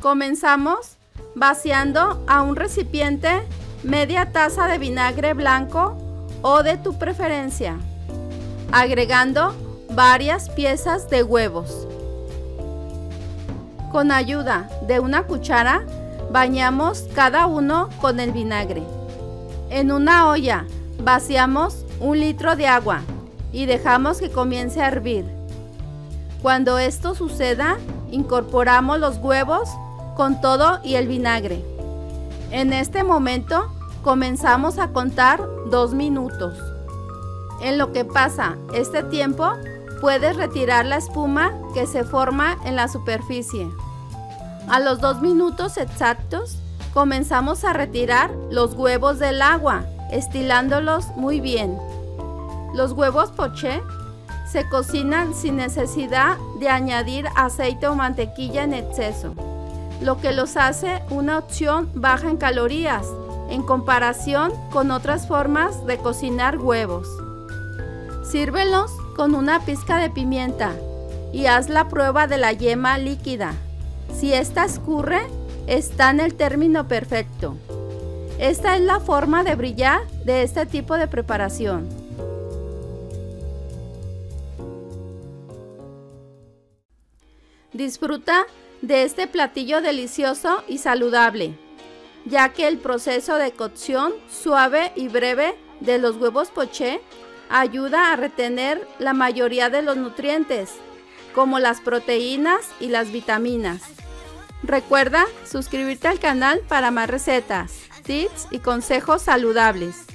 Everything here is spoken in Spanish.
Comenzamos vaciando a un recipiente media taza de vinagre blanco o de tu preferencia, agregando varias piezas de huevos. Con ayuda de una cuchara, bañamos cada uno con el vinagre. En una olla, vaciamos un litro de agua y dejamos que comience a hervir. Cuando esto suceda, incorporamos los huevos con todo y el vinagre. En este momento comenzamos a contar dos minutos. En lo que pasa este tiempo, puedes retirar la espuma que se forma en la superficie. A los dos minutos exactos, comenzamos a retirar los huevos del agua, estilándolos muy bien. Los huevos poché se cocinan sin necesidad de añadir aceite o mantequilla en exceso, lo que los hace una opción baja en calorías en comparación con otras formas de cocinar huevos. Sírvelos con una pizca de pimienta y haz la prueba de la yema líquida. Si esta escurre, está en el término perfecto. Esta es la forma de brillar de este tipo de preparación. Disfruta de este platillo delicioso y saludable, ya que el proceso de cocción suave y breve de los huevos poché ayuda a retener la mayoría de los nutrientes, como las proteínas y las vitaminas. Recuerda suscribirte al canal para más recetas, tips y consejos saludables.